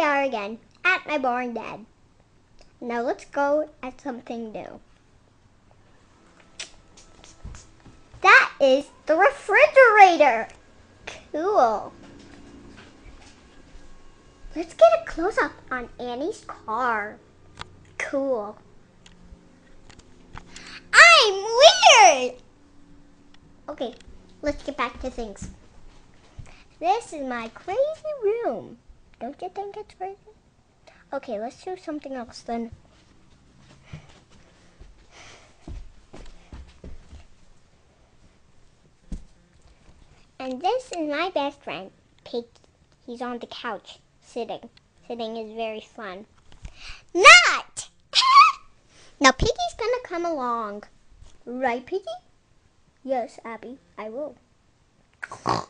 we are again at my boring dad. Now let's go at something new. That is the refrigerator. Cool. Let's get a close up on Annie's car. Cool. I'm weird. Okay, let's get back to things. This is my crazy room. Don't you think it's crazy? Okay, let's do something else then. And this is my best friend, Pig. He's on the couch, sitting. Sitting is very fun. Not! now, Piggy's gonna come along. Right, Piggy? Yes, Abby, I will.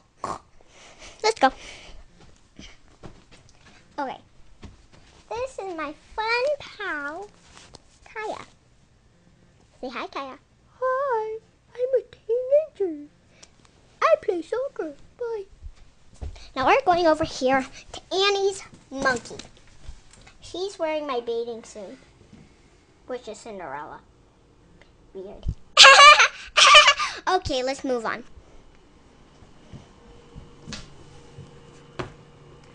Let's go. Okay. This is my fun pal, Kaya. Say hi, Kaya. Hi, I'm a teenager. I play soccer. Bye. Now we're going over here to Annie's monkey. She's wearing my bathing suit, which is Cinderella. Weird. okay, let's move on.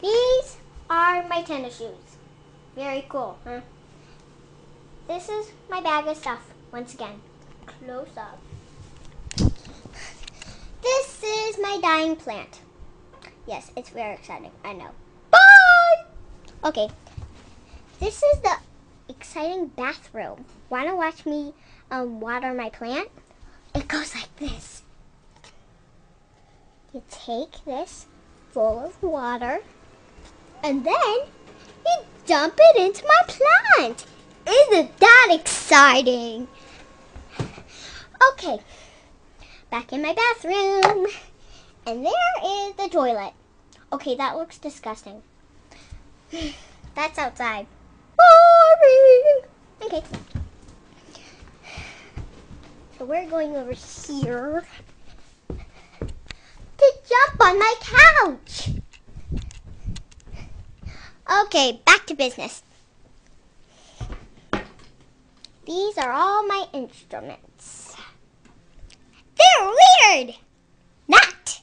These are my tennis shoes. Very cool, huh? This is my bag of stuff. Once again, close up. This is my dying plant. Yes, it's very exciting. I know. Bye! Okay. This is the exciting bathroom. Want to watch me um, water my plant? It goes like this. You take this full of water and then you dump it into my plant. Isn't that exciting? Okay back in my bathroom. And there is the toilet. Okay, that looks disgusting. That's outside. Boring. Okay. So we're going over here to jump on my couch. Okay, back to business. These are all my instruments. They're weird. Not.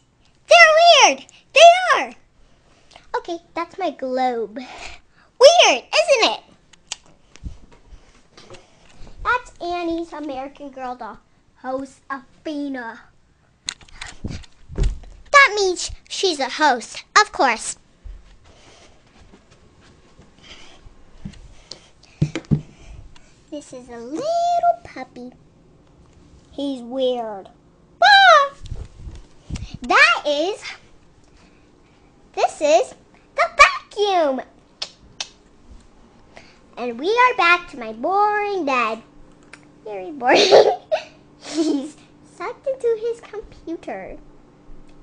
They're weird. They are. Okay, that's my globe. Weird, isn't it? That's Annie's American Girl doll, host Athena. That means she's a host, of course. This is a little puppy. He's weird. That is, this is the vacuum. And we are back to my boring dad. Very boring. He's sucked into his computer.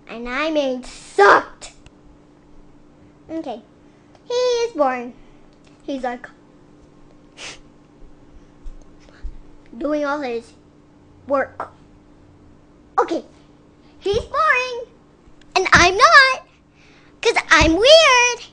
And I mean sucked. Okay. He is boring. He's like doing all his work. Okay. He's boring. And I'm not. Because I'm weird.